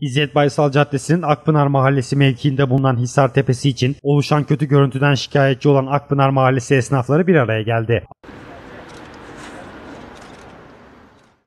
İzzet Baysal Caddesi'nin Akpınar Mahallesi mevkiinde bulunan Hisar Tepesi için oluşan kötü görüntüden şikayetçi olan Akpınar Mahallesi esnafları bir araya geldi.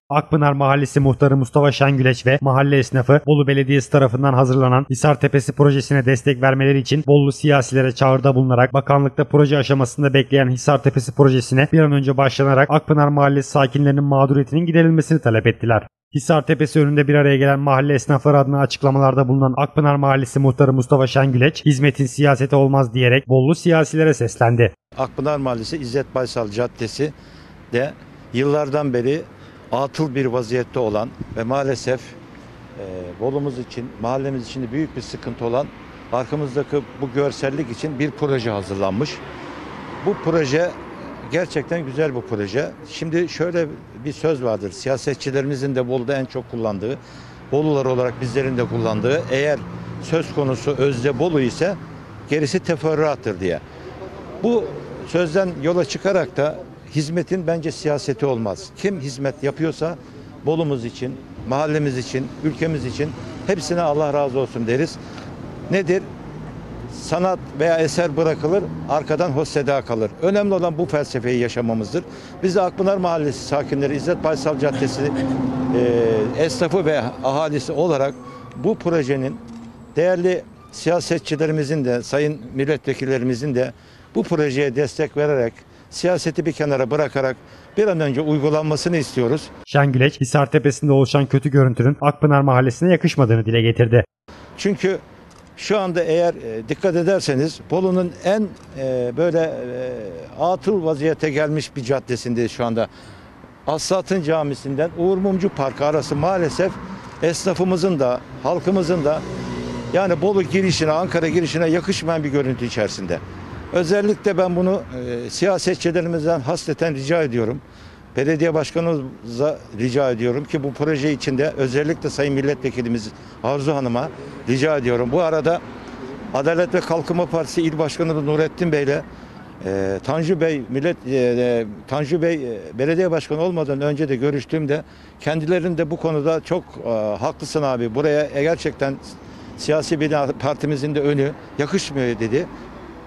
Akpınar Mahallesi muhtarı Mustafa Şengüleç ve mahalle esnafı Bolu Belediyesi tarafından hazırlanan Hisar Tepesi projesine destek vermeleri için Bolu siyasilere çağrıda bulunarak bakanlıkta proje aşamasında bekleyen Hisar Tepesi projesine bir an önce başlanarak Akpınar Mahallesi sakinlerinin mağduriyetinin giderilmesini talep ettiler. Hisar Tepesi önünde bir araya gelen mahalle esnafları adına açıklamalarda bulunan Akpınar Mahallesi muhtarı Mustafa Şengüleç, hizmetin siyasete olmaz diyerek Bollu siyasilere seslendi. Akpınar Mahallesi İzzet Baysal Caddesi de yıllardan beri atıl bir vaziyette olan ve maalesef e, Bolumuz için, mahallemiz için de büyük bir sıkıntı olan arkamızdaki bu görsellik için bir proje hazırlanmış. Bu proje gerçekten güzel bir proje. Şimdi şöyle bir söz vardır. Siyasetçilerimizin de Bolu'da en çok kullandığı, Bolular olarak bizlerin de kullandığı eğer söz konusu özde Bolu ise gerisi teferruattır diye. Bu sözden yola çıkarak da hizmetin bence siyaseti olmaz. Kim hizmet yapıyorsa Bolumuz için, mahallemiz için, ülkemiz için hepsine Allah razı olsun deriz. Nedir? Sanat veya eser bırakılır, arkadan hoş seda kalır. Önemli olan bu felsefeyi yaşamamızdır. Biz de Akpınar Mahallesi sakinleri, İzzet Baysal Caddesi e, esnafı ve ahalisi olarak bu projenin değerli siyasetçilerimizin de, sayın milletvekillerimizin de bu projeye destek vererek, siyaseti bir kenara bırakarak bir an önce uygulanmasını istiyoruz. Şengüleç, Hisar Tepesi'nde oluşan kötü görüntünün Akpınar Mahallesi'ne yakışmadığını dile getirdi. Çünkü şu anda eğer e, dikkat ederseniz Bolu'nun en e, böyle e, atıl vaziyete gelmiş bir caddesindeyiz şu anda. Aslatın Camisi'nden Uğur Mumcu Parkı arası maalesef esnafımızın da halkımızın da yani Bolu girişine, Ankara girişine yakışmayan bir görüntü içerisinde. Özellikle ben bunu e, siyasetçilerimizden hasreten rica ediyorum. Belediye başkanımıza rica ediyorum ki bu proje içinde özellikle Sayın Milletvekilimiz Arzu Hanım'a rica ediyorum. Bu arada Adalet ve Kalkınma Partisi İl Başkanı Nurettin Bey ile e, Tanju Bey millet e, e, Tanju Bey e, belediye başkanı olmadan önce de görüştüğümde kendilerinin de bu konuda çok e, haklısın abi. Buraya e, gerçekten siyasi bina partimizin de önü yakışmıyor dedi.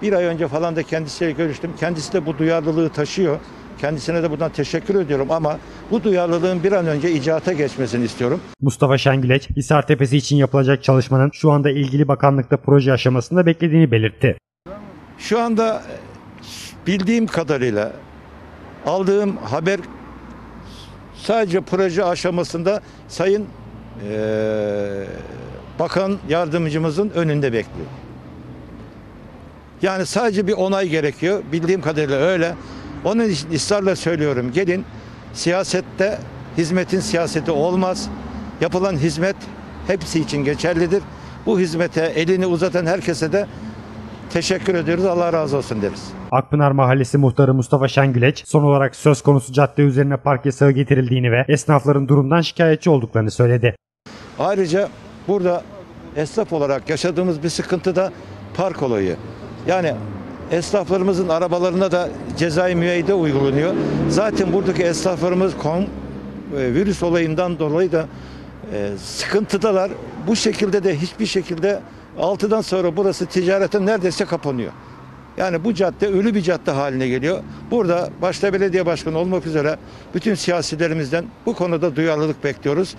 Bir ay önce falan da kendisiyle görüştüm. Kendisi de bu duyarlılığı taşıyor. Kendisine de buradan teşekkür ediyorum ama bu duyarlılığın bir an önce icraata geçmesini istiyorum. Mustafa Şengüleç, Hisar Tepesi için yapılacak çalışmanın şu anda ilgili bakanlıkta proje aşamasında beklediğini belirtti. Şu anda bildiğim kadarıyla aldığım haber sadece proje aşamasında Sayın eee, Bakan yardımcımızın önünde bekliyor. Yani sadece bir onay gerekiyor. Bildiğim kadarıyla öyle. Onun için ısrarla söylüyorum. Gelin siyasette hizmetin siyaseti olmaz. Yapılan hizmet hepsi için geçerlidir. Bu hizmete elini uzatan herkese de teşekkür ediyoruz. Allah razı olsun deriz. Akpınar Mahallesi muhtarı Mustafa Şengüleç, son olarak söz konusu cadde üzerine park yasağı getirildiğini ve esnafların durumdan şikayetçi olduklarını söyledi. Ayrıca burada esnaf olarak yaşadığımız bir sıkıntı da park olayı. Yani esnaflarımızın arabalarına da cezai müeyyide uygulanıyor. Zaten buradaki esnaflarımız kom, e, virüs olayından dolayı da e, sıkıntıdalar. Bu şekilde de hiçbir şekilde 6'dan sonra burası ticarete neredeyse kapanıyor. Yani bu cadde ölü bir cadde haline geliyor. Burada başta belediye başkanı olmak üzere bütün siyasilerimizden bu konuda duyarlılık bekliyoruz.